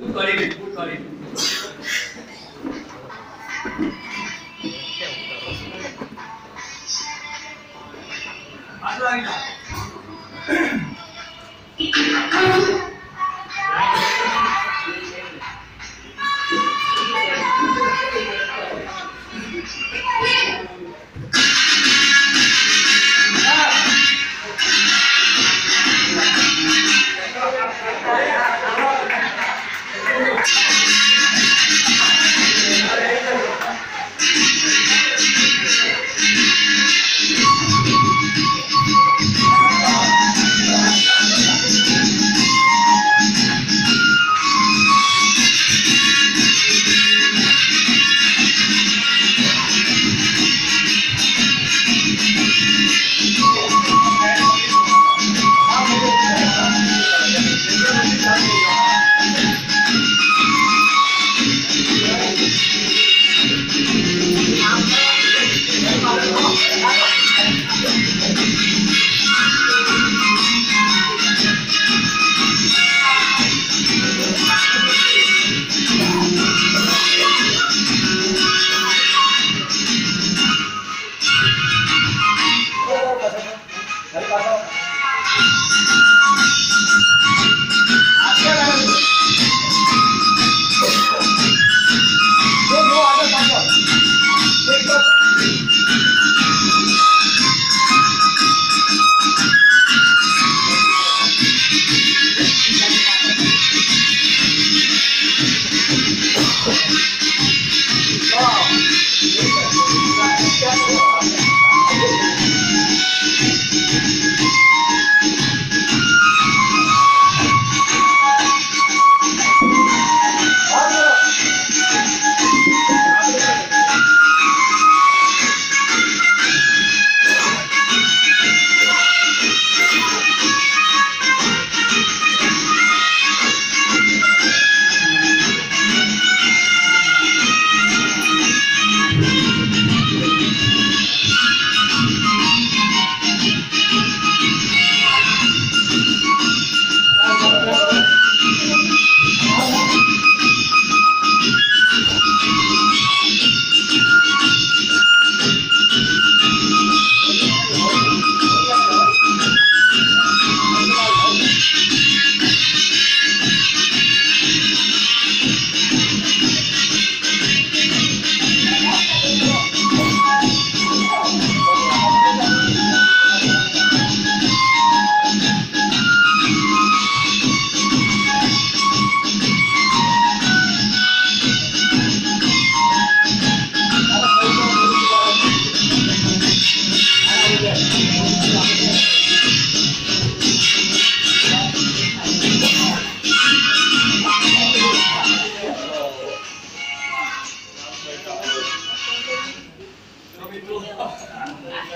હું કરી દઈશ, હું કરી દઈશ. આગળ આવી જાઓ.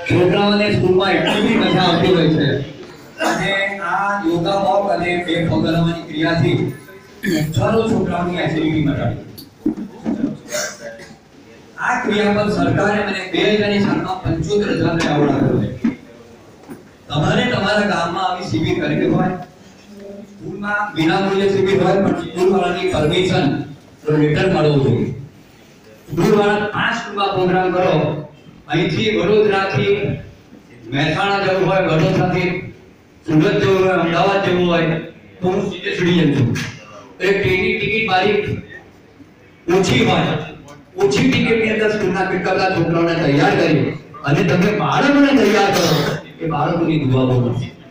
છોકરાઓને સ્કૂલમાં એટલી મજા આવતી હોય છે. અને આ યોગા વોક અને બે પગ હલાવવાની ક્રિયાથી હજારો છોકરાઓની એસિડિટી મટાડી આ ક્રિયા પર સરકારે મને બે હજારની સાલમાં પંચોતેર હજાર એવોર્ડ આપ્યો છે. તમારે તમારા ગામમાં આવી શિબિર કરેલી હોય? સ્કૂલમાં વિના મૂલ્ય શિબિર હોય, પણ સ્કૂલ વાળાની પરમિશન લેટર મળવું જોઈએ. સ્કૂલ વાળા પાંચ સ્કૂલમાં પ્રોગ્રામ કરો, અહીંથી વડોદરાથી મહેસાણા જવું હોય, વડોદરાથી સુરત જવું હોય, અમદાવાદ જવું હોય, તો હું જઉં છું. તો ટ્રેનની ટિકિટ મારી ઓછી હોય. ઓછી ટિકિટની અંદર સ્કૂલના કેટલા બધા છોકરાઓને તૈયાર કરી. અને તમે બાળકોને તૈયાર કરો. 많은 분이 누가 보는지.